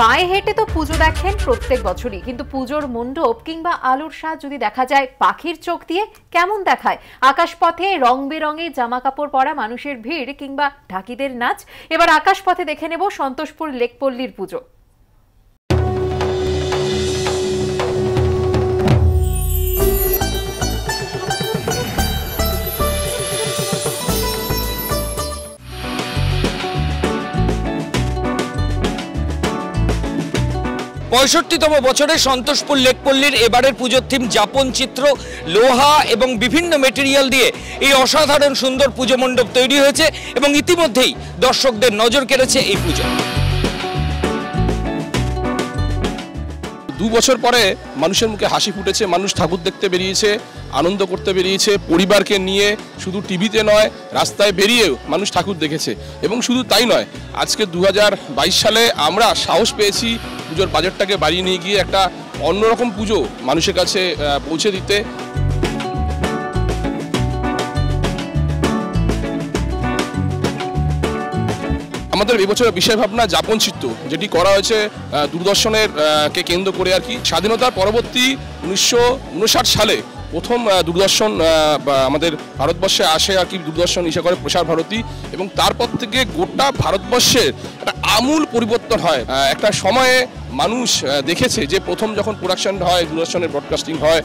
পায়ে হেঁটে তো পুজো দেখেন প্রত্যেক বছরই। কিন্তু পুজোর মণ্ডপ কিংবা আলোর সাজ যদি দেখা যায়, পাখির চোখ দিয়ে কেমন দেখায়? আকাশপথে রং বেরঙের জামা কাপড় পরা মানুষের ভিড় কিংবা ঢাকিদের নাচ? এবার আকাশপথে দেখে নেব সন্তোষপুর লেকপল্লীর পুজো। পঁয়ষট্টিতম বছরে সন্তোষপুর লেকপল্লির এবারের পুজোর থিম যাপন চিত্র, লোহা এবং বিভিন্ন মেটেরিয়াল দিয়ে এই অসাধারণ সুন্দর পুজো মণ্ডপ তৈরি হয়েছে এবং ইতিমধ্যেই দর্শকদের নজর কেড়েছে এই পুজো। দু বছর পরে মানুষের মুখে হাসি ফুটেছে, মানুষ ঠাকুর দেখতে বেরিয়েছে, আনন্দ করতে বেরিয়েছে, পরিবারকে নিয়ে শুধু টিভিতে নয়, রাস্তায় বেরিয়েও মানুষ ঠাকুর দেখেছে। এবং শুধু তাই নয়, আজকে দু হাজার বাইশ সালে আমরা সাহস পেয়েছি পুজোর বাজারটাকে বাড়িয়ে নিয়ে গিয়ে একটা অন্যরকম পুজো মানুষের কাছে পৌঁছে দিতে। আমাদের এবছরের বিষয় ভাবনা যাপন চিত্র যেটি করা হয়েছে দূরদর্শনের কে কেন্দ্র করে আর কি। স্বাধীনতার পরবর্তী উনিশশো উনষাট সালে প্রথম দূরদর্শন আমাদের ভারতবর্ষে আসে আর কি দূরদর্শন ইসে করে প্রসার ভারতী এবং তারপর থেকে গোটা ভারতবর্ষের একটা আমূল পরিবর্তন হয়। একটা সময়ে মানুষ দেখেছে যে প্রথম যখন প্রোডাকশন হয়, দূরদর্শনের ব্রডকাস্টিং হয়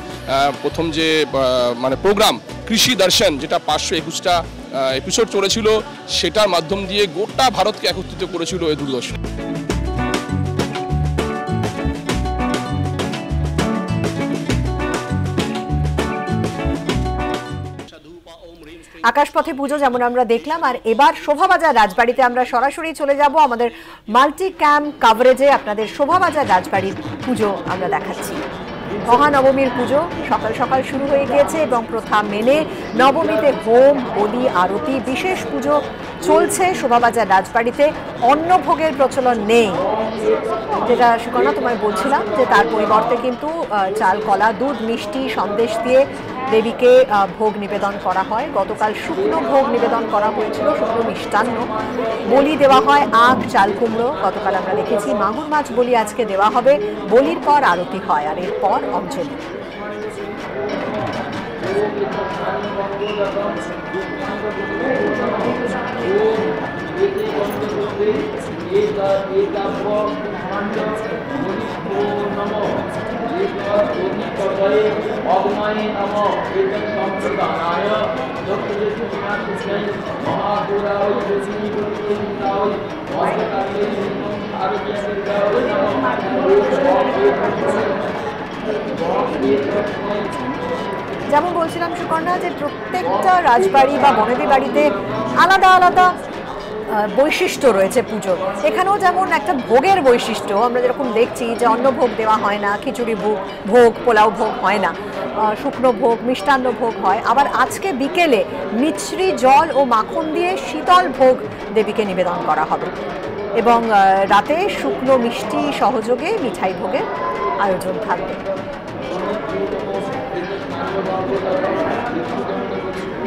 প্রথম যে মানে প্রোগ্রাম কৃষি দর্শন, যেটা পাঁচশো একুশটা এপিসোড চলেছিল, সেটার মাধ্যম দিয়ে গোটা ভারতকে একত্রিত করেছিল এই দূরদর্শন আকাশপথে পুজো যেমন আমরা দেখলাম, আর এবার শোভাবাজার রাজবাড়িতে আমরা সরাসরি চলে যাব। আমাদের মাল্টি ক্যাম কাভারেজে আপনাদের শোভাবাজার রাজবাড়ির পুজো আমরা দেখাচ্ছি। মহানবমীর পুজো সকাল সকাল শুরু হয়ে গিয়েছে এবং প্রথা মেনে নবমীতে হোম বলি আরতি, বিশেষ পুজো চলছে। শোভাবাজার রাজবাড়িতে অন্নভোগের প্রচলন নেই। যেটা সুকন্যা তোমায় বলছিলাম যে তার পরিবর্তে কিন্তু চাল, কলা, দুধ, মিষ্টি, সন্দেশ দিয়ে দেবীকে ভোগ নিবেদন করা হয়। গতকাল শুকনো ভোগ নিবেদন করা হয়েছিল শুকনো মিষ্টান্ন। বলি দেওয়া হয় আখ, চাল কুমড়ো, গতকাল আমরা দেখেছি। মাগুর মাছ বলি আজকে দেওয়া হবে, বলির পর আরতি হয়, আর এরপর অঞ্জলি। যেমন বলছিলাম সুকন্যা যে প্রত্যেকটা রাজবাড়ি বা বনেদি বাড়িতে আলাদা আলাদা বৈশিষ্ট্য রয়েছে পুজোর। এখানেও যেমন একটা ভোগের বৈশিষ্ট্য, আমরা যেরকম দেখছি যে অন্ন ভোগ দেওয়া হয় না, খিচুড়ি ভোগ ভোগ, পোলাও ভোগ হয় না শুকনো ভোগ, মিষ্টান্ন ভোগ হয়। আবার আজকে বিকেলে মিছরি জল ও মাখন দিয়ে শীতল ভোগ দেবীকে নিবেদন করা হবে। এবং রাতে শুকনো মিষ্টি সহযোগে মিঠাই ভোগের আয়োজন থাকবে।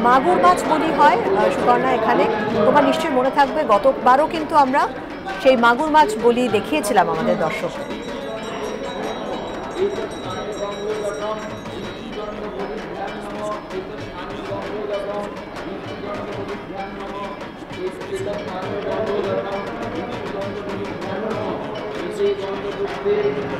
মাগুর মাছ বলি হয় সুকর্ণা এখানে তোমার নিশ্চয়ই মনে থাকবে, গতবারও কিন্তু আমরা সেই মাগুর মাছ বলি দেখিয়েছিলাম আমাদের দর্শক Thank you.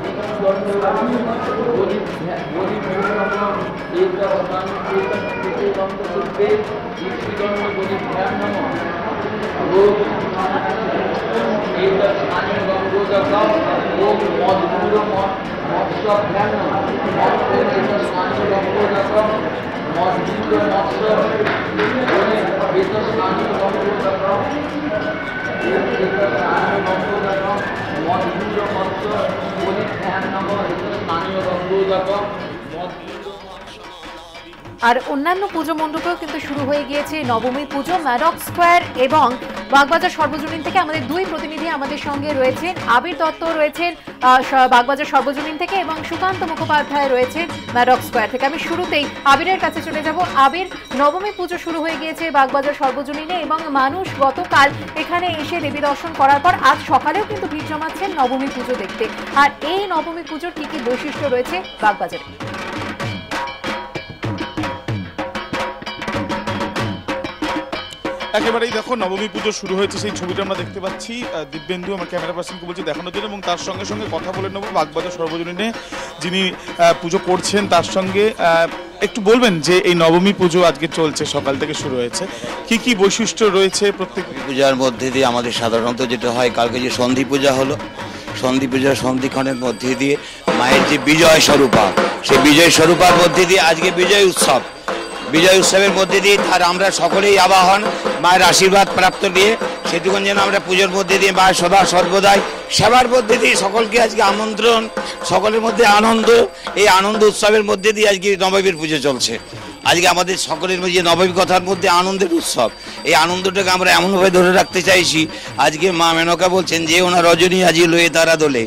মজবুত মৎস্য বেতস্থানীয় আর অন্যান্য পুজো মণ্ডপেও কিন্তু শুরু হয়ে গিয়েছে নবমী পুজো ম্যাডক স্কোয়ার এবং বাগবাজার সর্বজনীন থেকে আমাদের দুই প্রতিনিধি আমাদের সঙ্গে রয়েছেন। আবির দত্ত রয়েছেন বাগবাজার সর্বজনীন থেকে এবং সুকান্ত মুখোপাধ্যায় রয়েছেন ম্যাডক স্কোয়ার থেকে। আমি শুরুতেই আবিরের কাছে চলে যাব। আবির, নবমী পুজো শুরু হয়ে গিয়েছে বাগবাজার সর্বজনীনে এবং মানুষ গতকাল এখানে এসে দেবী দর্শন করার পর আজ সকালেও কিন্তু ভিড় জমাচ্ছেন নবমী পুজো দেখতে। আর এই নবমী পুজোর কি কি বৈশিষ্ট্য রয়েছে বাগবাজারে? একেবারেই দেখো, নবমী পুজো শুরু হয়েছে, সেই ছবিটা আমরা দেখতে পাচ্ছি। দিব্যেন্দু, আমার ক্যামেরা পার্সনকে বলছি দেখানোর জন্য, এবং তার সঙ্গে সঙ্গে কথা বলে নেব বাগবাজার সর্বজনীনে, যিনি পুজো করছেন, তার সঙ্গে একটু বলবেন যে এই নবমী পুজো আজকে চলছে, সকাল থেকে শুরু হয়েছে। কি কি বৈশিষ্ট্য রয়েছে প্রত্যেক পূজার মধ্যে দিয়ে আমাদের সাধারণত যেটা হয়, কালকে যে সন্ধি পূজা হলো, সন্ধি পূজা সন্ধিক্ষণের মধ্যে দিয়ে মায়ের যে বিজয় স্বরূপা, সেই বিজয় স্বরূপার মধ্যে দিয়ে আজকে বিজয় উৎসব। বিজয় উৎসবের মধ্যে দিয়ে তার আমরা সকলেই আবাহন মায়ের আশীর্বাদ প্রাপ্ত দিয়ে সেটুকুন যেন আমরা পুজোর মধ্যে দিয়ে মায়ের সদা সর্বদাই, সেবার মধ্যে দিয়ে সকলকে আজকে আমন্ত্রণ, সকলের মধ্যে আনন্দ, এই আনন্দ উৎসবের মধ্যে দিয়ে আজকে নবমীর পুজো চলছে। আজকে আমাদের সকলের মধ্যে যে নবমী কথার মধ্যে আনন্দের উৎসব, এই আনন্দটাকে আমরা এমনভাবে ধরে রাখতে চাইছি, আজকে মা মেনকা বলছেন, যে ওনার রজনী আজি লয়ে তারা দোলে,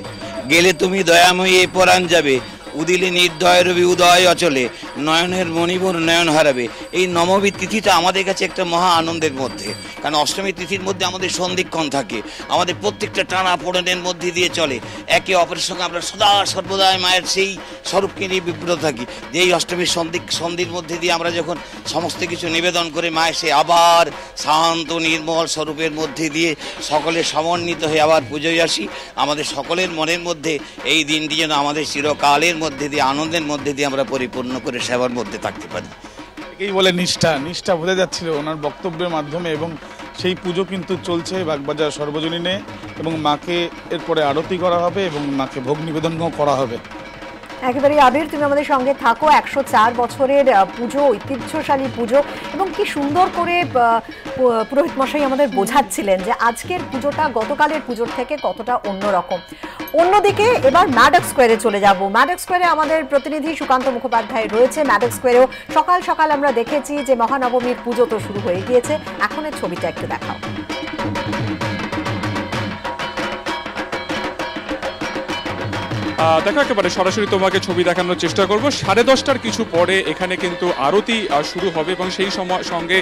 গেলে তুমি দয়াময়ী এ পরাণ যাবে, উদিলে নির্দয় রবি উদয় অচলে নয়নের মণিবর নয়ন হারাবে। এই নবমী তিথিটা আমাদের কাছে একটা মহা আনন্দের মধ্যে। কারণ অষ্টমী তিথির মধ্যে আমাদের সন্ধিক্ষণ থাকে। আমাদের প্রত্যেকটা টানা পোড়নের মধ্যে দিয়ে চলে। একে অপরের সঙ্গে আমরা সদা সর্বদাই মায়ের সেই স্বরূপকে নিয়ে বিব্রত থাকি। যে এই অষ্টমীর সন্ধি, সন্ধির মধ্যে দিয়ে আমরা যখন সমস্ত কিছু নিবেদন করে মায়ের সে আবার শান্ত, নির্মল স্বরূপের মধ্যে দিয়ে সকলে সমন্বিত হয়ে আবার পুজোয় আসি, আমাদের সকলের মনের মধ্যে এই দিনটি যেন আমাদের চিরকালের মধ্যে দিয়ে, আনন্দের মধ্যে দিয়ে আমরা পরিপূর্ণ করে সেবার মধ্যে থাকতে পারি। এই বলে নিষ্ঠা নিষ্ঠা বোঝা যাচ্ছিল ওনার বক্তব্যের মাধ্যমে এবং সেই পুজো কিন্তু চলছে বাগবাজার সর্বজনীনে এবং মাকে এরপরে আরতি করা হবে এবং মাকে ভোগ নিবেদনও করা হবে। একেবারে আবির, তুমি আমাদের সঙ্গে থাকো। একশো চার বছরের পুজো, ঐতিহ্যশালী পুজো এবং কি সুন্দর করে পুরোহিত মশাই আমাদের বোঝাচ্ছিলেন যে আজকের পুজোটা গতকালের পুজোর থেকে কতটা অন্যরকম। অন্যদিকে এবার ম্যাডক স্কোয়ারে চলে যাব। ম্যাডক স্কোয়ারে আমাদের প্রতিনিধি সুকান্ত মুখোপাধ্যায় রয়েছে। ম্যাডক স্কোয়ারেও সকাল সকাল আমরা দেখেছি যে মহানবমীর পুজো তো শুরু হয়ে গিয়েছে। এখনের ছবিটা একটু দেখাও। দেখো, একেবারে সরাসরি তোমাকে ছবি দেখানোর চেষ্টা করব। সাড়ে দশটার কিছু পরে এখানে কিন্তু আরতি শুরু হবে এবং সেই সময় সঙ্গে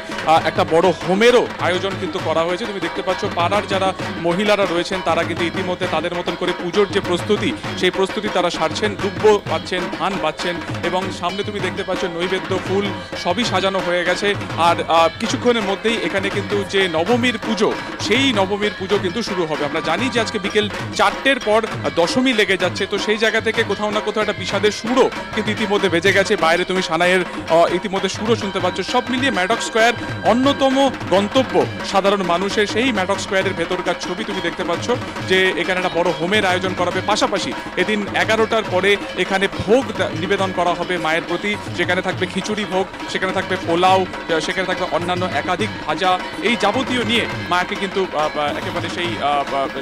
একটা বড় হোমেরও আয়োজন কিন্তু করা হয়েছে। তুমি দেখতে পাচ্ছ, পাড়ার যারা মহিলারা রয়েছেন, তারা কিন্তু ইতিমধ্যে তাদের মতন করে পুজোর যে প্রস্তুতি, সেই প্রস্তুতি তারা সারছেন দুব্য পাচ্ছেন, ধান পাচ্ছেন এবং সামনে তুমি দেখতে পাচ্ছ, নৈবেদ্য, ফুল সবই সাজানো হয়ে গেছে। আর কিছুক্ষণের মধ্যেই এখানে কিন্তু যে নবমীর পুজো, সেই নবমীর পুজো কিন্তু শুরু হবে। আমরা জানি যে আজকে বিকেল চারটের পর দশমী লেগে যাচ্ছে, তো সেই জায়গা থেকে কোথাও না কোথাও একটা বিষাদের সুরও কিন্তু ইতিমধ্যে বেজে গেছে। বাইরে তুমি সানাইয়ের ইতিমধ্যে সুরও শুনতে পাচ্ছ। সব মিলিয়ে ম্যাডক স্কোয়ার অন্যতম গন্তব্য। সাধারণ মানুষের সেই ম্যাডক স্কোয়ারের ভেতরকার ছবি তুমি দেখতে পাচ্ছ, যে এখানে একটা বড় হোমের আয়োজন করা হবে। পাশাপাশি এদিন এগারোটার পরে এখানে ভোগ নিবেদন করা হবে মায়ের প্রতি। যেখানে থাকবে খিচুড়ি ভোগ, সেখানে থাকবে পোলাও সেখানে থাকবে অন্যান্য একাধিক ভাজা। এই যাবতীয় নিয়ে মাকে কিন্তু একেবারে সেই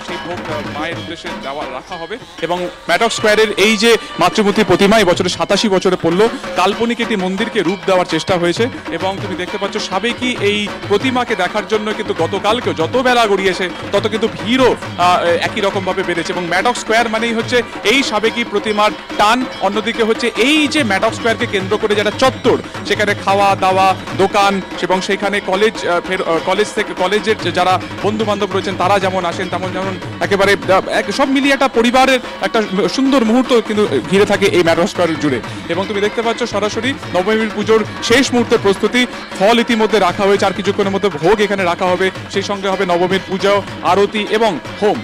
সেই ভোগ মায়ের উদ্দেশ্যে দেওয়া, রাখা হবে। এবং ম্যাডক স্কোয়ারের এই যে মাতৃমূর্তি প্রতিমা, এই বছরে সাতাশি বছরে পড়ল। কাল্পনিক একটি মন্দিরকে রূপ দেওয়ার চেষ্টা হয়েছে এবং তুমি দেখতে পাচ্ছ সাবেকি এই প্রতিমাকে দেখার জন্য কিন্তু গতকালকেও যত বেলা গড়িয়েছে, তত কিন্তু ভিড়ও একই রকমভাবে বেড়েছে এবং ম্যাডক স্কোয়ার মানেই হচ্ছে এই সাবেকি প্রতিমার টান। অন্যদিকে হচ্ছে এই যে ম্যাডক স্কোয়ারকে কেন্দ্র করে যেটা চত্বর, সেখানে খাওয়া, দাওয়া, দোকান এবং সেখানে কলেজ কলেজ থেকে কলেজের যারা বন্ধু বান্ধব রয়েছেন, তারা যেমন আসেন, তেমন যেমন একেবারে সব মিলিয়ে একটা পরিবারের একটা সুন্দর মুহূর্ত কিন্তু ঘিরে থাকে এই ম্যাডক স্কোয়ার জুড়ে। এবং তুমি দেখতে পাচ্ছ সরাসরি নবমীর পুজোর শেষ মুহূর্তের প্রস্তুতি। ফল ইতিমধ্যে রাখা হয়েছে, আর কিছুক্ষণের মধ্যে ভোগ এখানে রাখা হবে। সেই সঙ্গে হবে নবমীর পূজা, আরতি এবং হোম।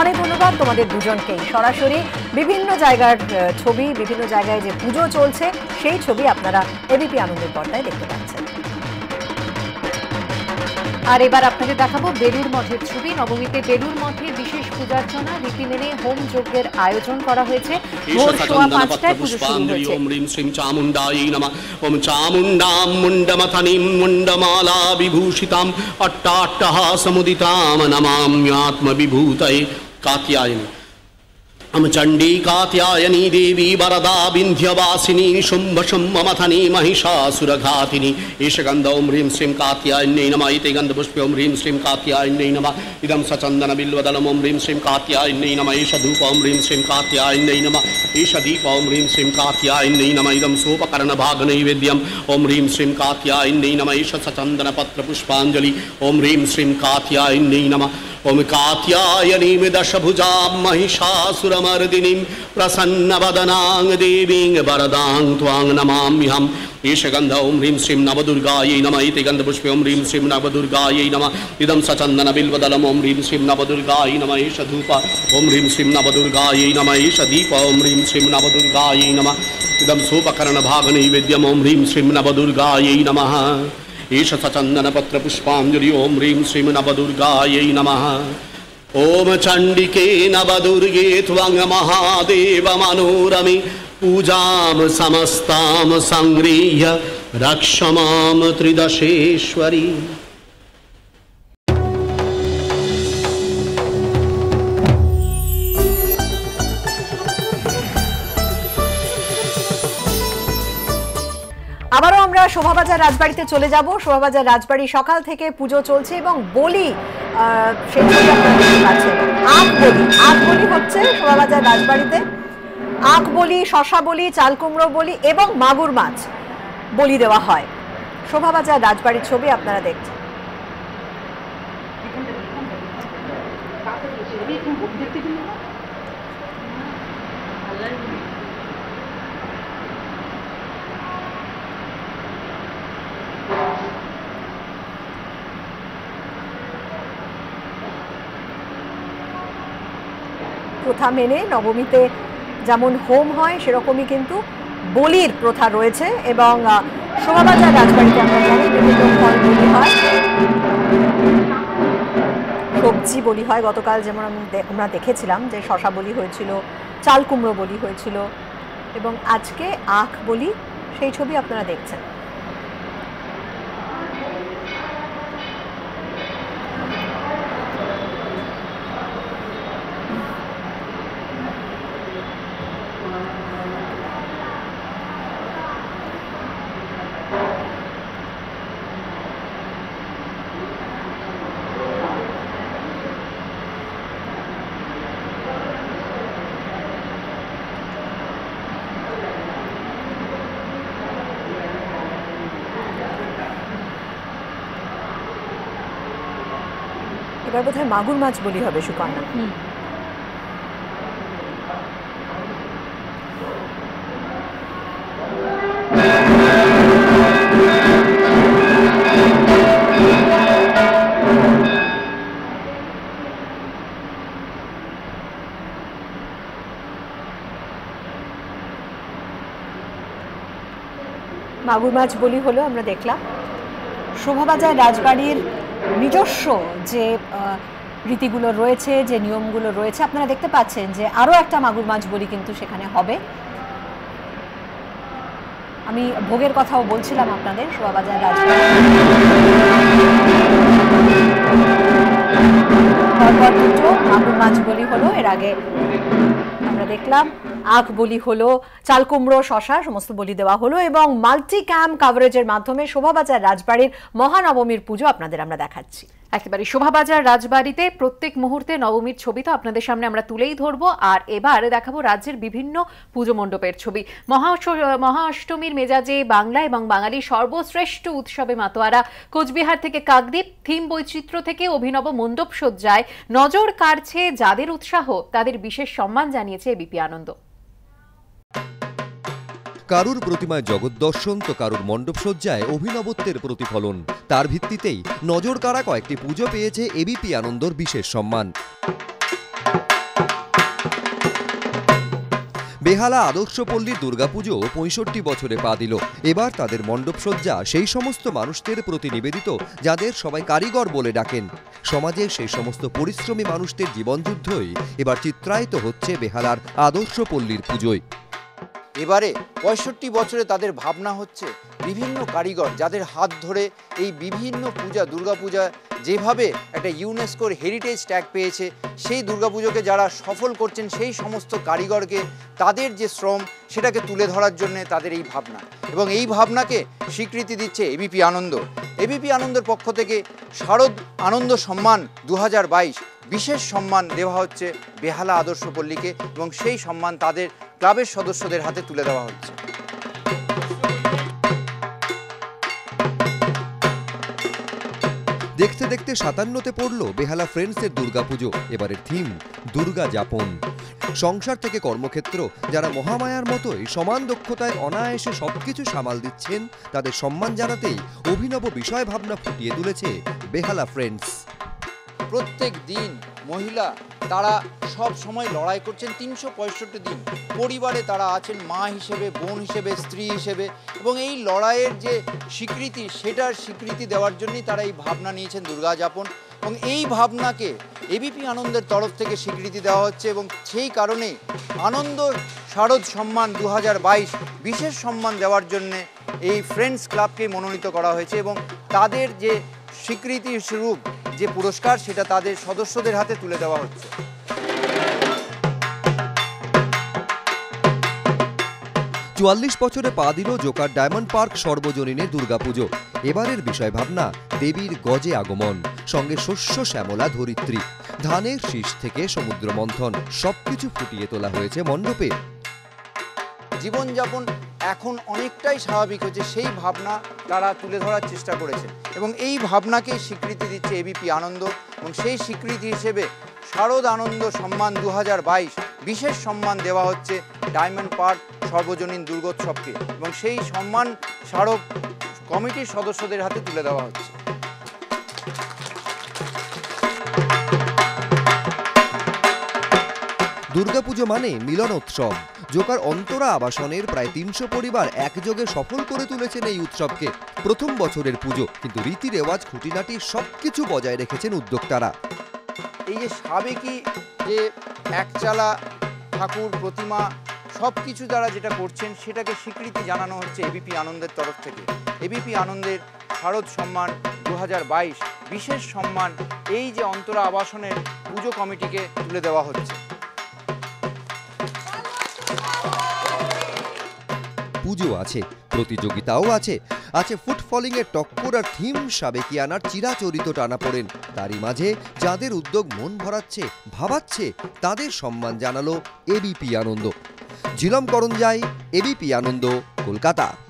অনেক ধন্যবাদ তোমাদের দুজনকেই সরাসরি বিভিন্ন জায়গার ছবি, বিভিন্ন জায়গায় যে পুজো চলছে, সেই ছবি আপনারা এবিপি আনন্দের পর্দায় দেখতে পাচ্ছেন। আর এবার আপনাদের দেখাবো বেলুর মঠের ছবি। নবমীতে বেলুর মঠে পূজার্চনা রীতি মেনে হোম যজ্ঞের আয়োজন করা হয়েছে। ভোর সোয়া পাঁচটায় পুজো শুরু হয়েছে। ওম হ্রিং শ্রীং চামুণ্ডাयै নমঃ। ওম চামুণ্ডাম মুণ্ডমথনিম মুণ্ডমালা বিভূষিতাম। অট্টাট্টহাসমুদিতাম নমাম্যাত্মবিভূতয়ে কাত্যায়নী अम चण्डी कात्यायनी देवी वरदा विन्ध्यवासिनी शुम्भ शुम्भमथनी महिषासुरघातिनी। एष गन्ध ॐ ह्रीं श्रीं कात्यायन्यै नमः इति गन्धपुष्पे ॐ ह्रीं श्रीं कात्यायन्यै नमः, इदं ॐ ह्रीं श्रीं कात्यायन्यै धूप ॐ ह्रीं श्रीं कात्यायन्यै दीप ॐ ह्रीं श्रीं कात्यायन्यै नमः, इदं सोपकरणभागनैवेद्यम्। ॐ ह्रीं श्रीं कात्यायन्यै नमः एष सचन्दनपत्रपुष्पाञ्जलि ॐ ह्रीं श्रीं कात्यायन्यै नमः। ॐ कात्यायनीं दशभुजां महिषासुरमर्दिनीं प्रसन्नवदनां देवीं वरदां त्वां नमाम्यहम्। एष ॐ ह्रीं श्रीं नवदुर्गायै नमः। इति गन्धपुष्पे ॐ ह्रीं श्रीं नवदुर्गायै नमः। इदं सचन्दनबिल्वदलम् ॐ ह्रीं श्रीं नवदुर्गायै नमः। एष धूप ॐ ह्रीं श्रीं नवदुर्गायै नमः। एष दीप ॐ ह्रीं श्रीं नवदुर्गायै नमः। इदं सोपकरणभागनैवेद्यम् ॐ ह्रीं श्रीं नवदुर्गायै नमः एष सचन्दनपत्रपुष्पाञ्जलि ॐ ह्रीं श्रीं नवदुर्गायै नमः। ॐ चण्डिके नवदुर्गे त्वं महादेवमनोरमे पूजां समस्तां सङ्गृह्य रक्ष मां त्रिदशेश्वरी শোভাবাজার রাজবাড়িতে চলে যাব। শোভাবাজার রাজবাড়ি সকাল থেকে পুজো চলছে এবং বলি বলি বলি হচ্ছে শোভাবাজার রাজবাড়িতে। আখ বলি, শশা বলি, চাল কুমড়ো বলি এবং মাগুর মাছ বলি দেওয়া হয়। শোভাবাজার রাজবাড়ির ছবি আপনারা দেখছেন। প্রথা মেনে নবমীতে যেমন হোম হয়, সেরকমই কিন্তু বলির প্রথা রয়েছে এবং শোভাবাজার রাজবাড়িতে আমরা জানি বিভিন্ন ফল বলি হয়। সবজি বলি হয়, গতকাল যেমন আমি আমরা দেখেছিলাম যে শশা বলি হয়েছিল, চাল কুমড়ো বলি হয়েছিল এবং আজকে আখ বলি, সেই ছবি আপনারা দেখছেন। এবার বোধহয় মাগুর মাছ বলি হবে সুকন্যা। মাগুর মাছ বলি হলো আমরা দেখলাম। শোভাবাজার রাজবাড়ির নিজস্ব যে রীতিগুলো রয়েছে, যে নিয়মগুলো রয়েছে, আপনারা দেখতে পাচ্ছেন যে আরও একটা মাগুর মাছ বলি কিন্তু সেখানে হবে। আমি ভোগের কথাও বলছিলাম আপনাদের শোভাবাজার রাজবাড়ি পরপর দুটো মাগুর মাছ বলি হলো, এর আগে আমরা দেখলাম আখ বলি হলো, চাল কুমড়ো শশা সমস্ত বলি দেওয়া হলো এবং মাল্টি ক্যাম কাভারেজের মাধ্যমে শোভাবাজার রাজবাড়ির মহানবমীর পুজো আপনাদের আমরা দেখাচ্ছি। একেবারে শোভাবাজার রাজবাড়িতে প্রত্যেক মুহূর্তে নবমীর ছবি তো আপনাদের সামনে আমরা তুলেই ধরবো, আর এবার দেখাবো রাজ্যের বিভিন্ন পুজো মণ্ডপের ছবি। মহা অষ্টমীর মেজাজে বাংলা এবং বাঙালির সর্বশ্রেষ্ঠ উৎসবে মাতোয়ারা। কোচবিহার থেকে কাকদ্বীপ, থিম বৈচিত্র্য থেকে অভিনব মণ্ডপ সজ্জায় নজর কাড়ছে যাদের উৎসাহ, তাদের বিশেষ সম্মান জানিয়েছে এবিপি আনন্দ। কারুর প্রতিমায় জগৎ দর্শন তো কারুর মণ্ডপসজ্জায় অভিনবত্বের প্রতিফলন। তার ভিত্তিতেই নজর কাড়া কয়েকটি পুজো পেয়েছে এবিপি আনন্দর বিশেষ সম্মান। বেহালা আদর্শপল্লীর দুর্গাপুজো পঁয়ষট্টি বছরে পা দিল। এবার তাদের মণ্ডপসজ্জা সেই সমস্ত মানুষদের প্রতি নিবেদিত, যাদের সবাই কারিগর বলে ডাকেন। সমাজে সেই সমস্ত পরিশ্রমী মানুষদের জীবনযুদ্ধই এবার চিত্রায়িত হচ্ছে বেহালার আদর্শপল্লীর পুজোয়। এবারে পঁয়ষট্টি বছরে তাদের ভাবনা হচ্ছে বিভিন্ন কারিগর যাদের হাত ধরে এই বিভিন্ন পূজা, দুর্গাপূজা যেভাবে একটা ইউনেস্কোর হেরিটেজ ট্যাগ পেয়েছে, সেই দুর্গাপুজোকে যারা সফল করছেন, সেই সমস্ত কারিগরকে তাদের যে শ্রম, সেটাকে তুলে ধরার জন্য তাদের এই ভাবনা। এবং এই ভাবনাকে স্বীকৃতি দিচ্ছে এবিপি আনন্দ এবিপি আনন্দের পক্ষ থেকে শারদ আনন্দ সম্মান দু হাজার বাইশ বিশেষ সম্মান দেওয়া হচ্ছে বেহালা আদর্শ পল্লীকে এবং সেই সম্মান তাদের ক্লাবের সদস্যদের হাতে তুলে দেওয়া হচ্ছে। দেখতে দেখতে সাতান্নতে পড়ল বেহালা ফ্রেন্ডসের দুর্গাপুজো, এবারের থিম দুর্গা যাপন। সংসার থেকে কর্মক্ষেত্র, যারা মহামায়ার মতোই সমান দক্ষতায় অনায়াসে সবকিছু সামাল দিচ্ছেন, তাদের সম্মান জানাতেই অভিনব বিষয় ভাবনা ফুটিয়ে তুলেছে বেহালা ফ্রেন্ডস। প্রত্যেক দিন মহিলা তারা সব সময় লড়াই করছেন তিনশো পঁয়ষট্টি দিন। পরিবারে তারা আছেন মা হিসেবে, বোন হিসেবে, স্ত্রী হিসেবে এবং এই লড়াইয়ের যে স্বীকৃতি সেটার স্বীকৃতি দেওয়ার জন্যই তারা এই ভাবনা নিয়েছেন দুর্গা যাপন এবং এই ভাবনাকে এবিপি আনন্দের তরফ থেকে স্বীকৃতি দেওয়া হচ্ছে এবং সেই কারণে আনন্দ, শারদ সম্মান দু বিশেষ সম্মান দেওয়ার জন্যে এই ফ্রেন্ডস ক্লাবকে মনোনীত করা হয়েছে এবং তাদের যে স্বীকৃতি স্বরূপ যে পুরস্কার সেটা তাদের সদস্যদের হাতে তুলে দেওয়া হচ্ছে। চুয়াল্লিশ বছরে পা দিল জোকার ডায়মন্ড পার্ক সর্বজনীনে দুর্গাপুজো। এবারের বিষয় ভাবনা দেবীর গজে আগমন, সঙ্গে শস্য শ্যামলা ধরিত্রী। ধানের শীষ থেকে সমুদ্র মন্থন সবকিছু ফুটিয়ে তোলা হয়েছে মণ্ডপে। জীবনযাপন এখন অনেকটাই স্বাভাবিক হচ্ছে সেই ভাবনা তারা তুলে ধরার চেষ্টা করেছে। এবং এই ভাবনাকেই স্বীকৃতি দিচ্ছে এবিপি আনন্দ এবং সেই স্বীকৃতি হিসেবে শারদ আনন্দ সম্মান দু বিশেষ সম্মান দেওয়া হচ্ছে ডায়মন্ড পার্ক সর্বজনীন দুর্গোৎসবকে এবং সেই সম্মান স্মারক কমিটির সদস্যদের হাতে তুলে দেওয়া হচ্ছে। দুর্গাপুজো মানে মিলন উৎসব জোকার অন্তরা আবাসনের প্রায় তিনশো পরিবার একযোগে সফল করে তুলেছেন এই উৎসবকে। প্রথম বছরের পুজো, কিন্তু রীতি রেওয়াজ, খুঁটিনাটি সবকিছু বজায় রেখেছেন উদ্যোক্তারা। এই যে সাবেকি, যে একচালা ঠাকুর, প্রতিমা সব কিছু দ্বারা যেটা করছেন, সেটাকে স্বীকৃতি জানানো হচ্ছে এবিপি আনন্দের তরফ থেকে। এবিপি আনন্দের ভারত সম্মান দু বিশেষ সম্মান এই যে অন্তরা আবাসনের পুজো কমিটিকে তুলে দেওয়া হচ্ছে। পুজো আছে, প্রতিযোগিতাও আছে। আছে ফুটফলিং এর টক্কর আর থিম সাবেকিয়ানার চিরাচরিত টানা পড়েন তারই মাঝে যাদের উদ্যোগ মন ভরাচ্ছে, ভাবাচ্ছে, তাদের সম্মান জানালো এবিপি আনন্দ। ঝিলম করঞ্জাই এবিপি আনন্দ, কলকাতা।